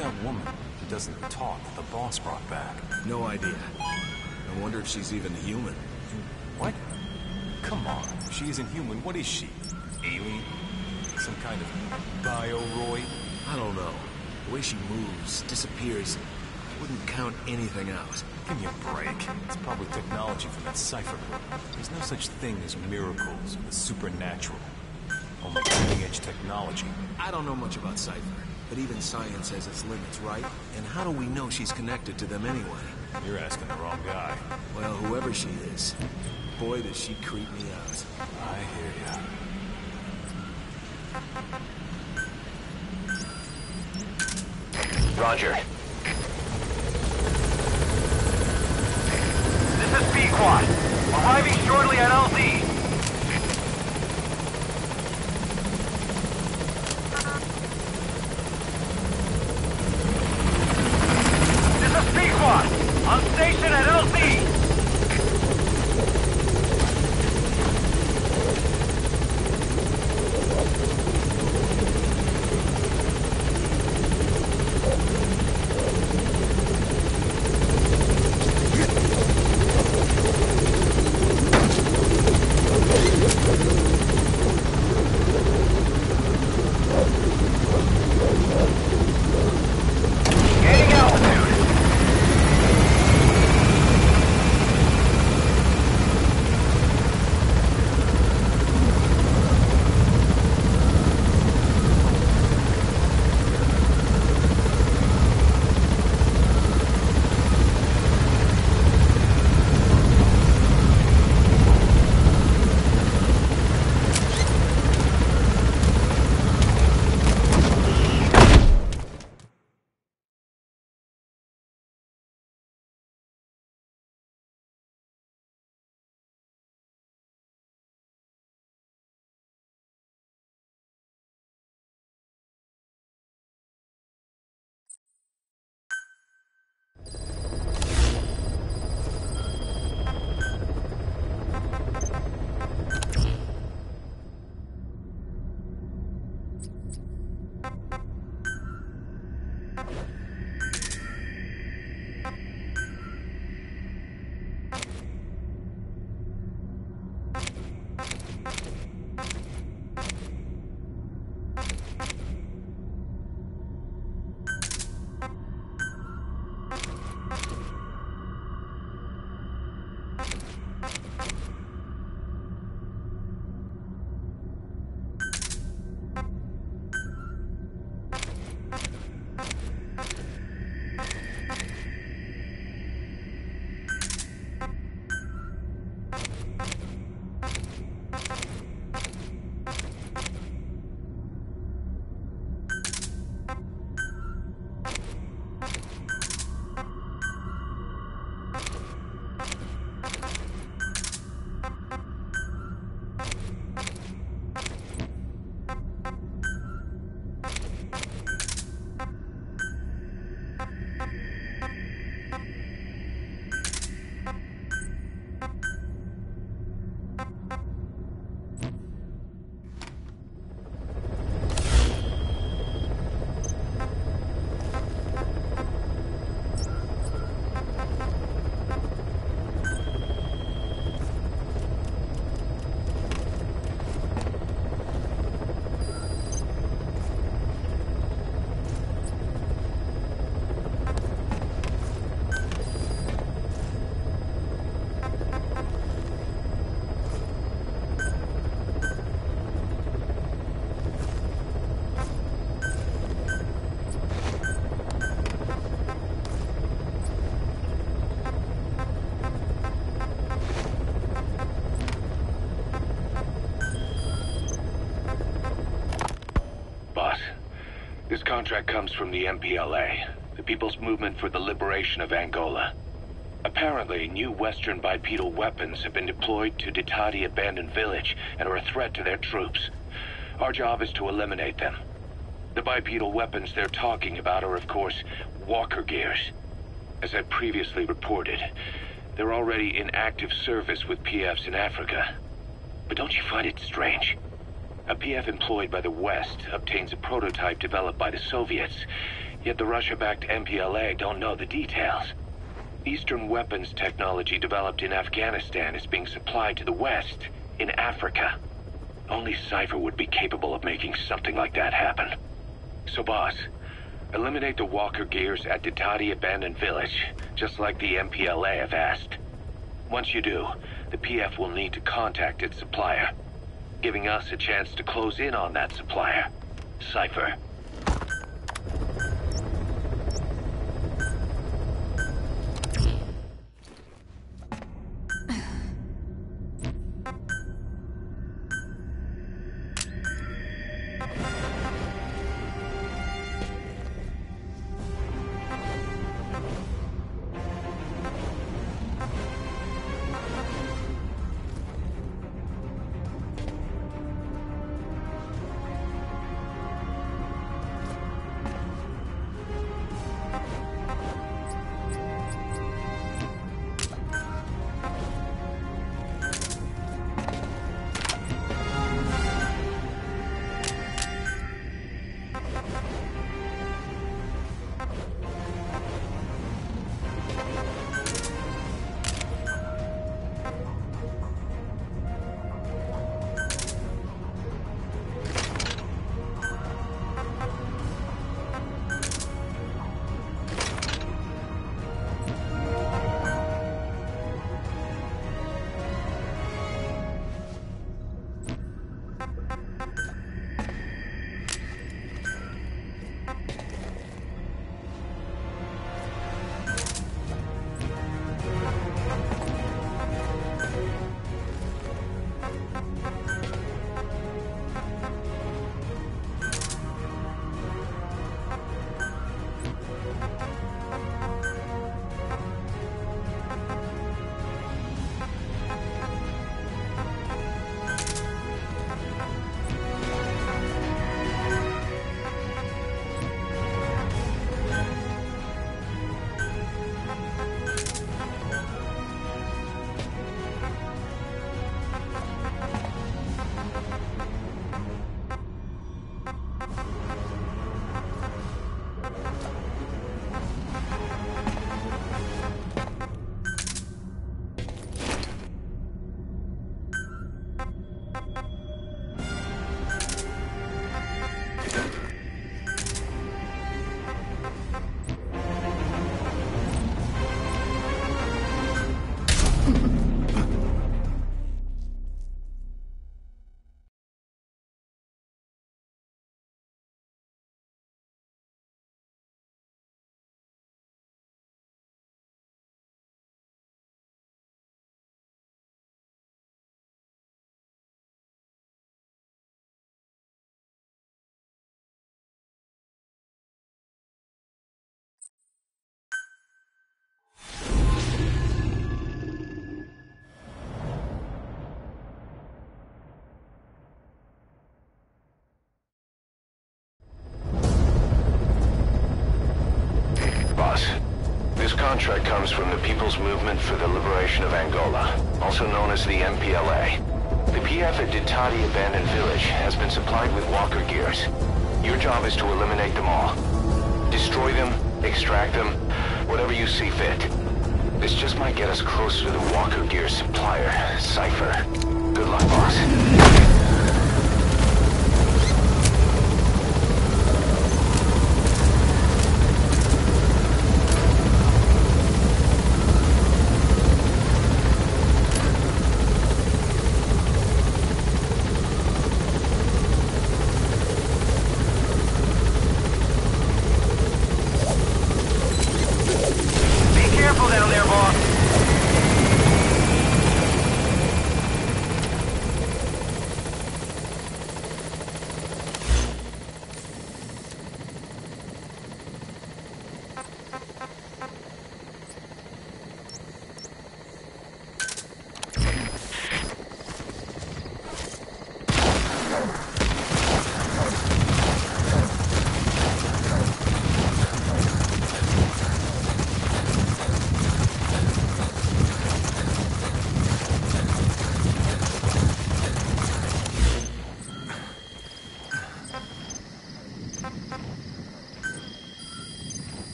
that woman who doesn't talk that the boss brought back? No idea. I wonder if she's even human. What? Come on, if she isn't human, what is she? Alien? Some kind of bioroid? I don't know. The way she moves, disappears, I wouldn't count anything out. Give me a break. It's probably technology from that cipher. There's no such thing as miracles or the supernatural. Only cutting-edge technology. I don't know much about Cipher, but even science has its limits, right? And how do we know she's connected to them anyway? You're asking the wrong guy. Well, whoever she is, boy, does she creep me out. I hear ya. Roger. This is Pequod. Arriving shortly at LZ. Contract comes from the MPLA, the People's Movement for the Liberation of Angola. Apparently, new Western bipedal weapons have been deployed to Ditadi Abandoned Village and are a threat to their troops. Our job is to eliminate them. The bipedal weapons they're talking about are, of course, walker gears. As I previously reported, they're already in active service with PFs in Africa. But don't you find it strange? A PF employed by the West obtains a prototype developed by the Soviets, yet the Russia-backed MPLA don't know the details. Eastern weapons technology developed in Afghanistan is being supplied to the West in Africa. Only Cipher would be capable of making something like that happen. So, boss, eliminate the Walker gears at Ditadi Abandoned Village, just like the MPLA have asked. Once you do, the PF will need to contact its supplier, giving us a chance to close in on that supplier. Cipher. Contract comes from the People's Movement for the Liberation of Angola, also known as the MPLA. The PF at Ditadi Abandoned Village has been supplied with walker gears. Your job is to eliminate them all. Destroy them, extract them, whatever you see fit. This just might get us closer to the walker gear supplier, Cipher.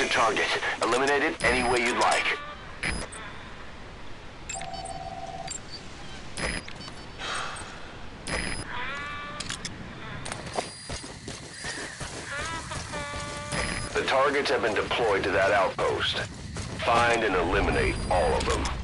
A target. Eliminate it any way you'd like. The targets have been deployed to that outpost. Find and eliminate all of them.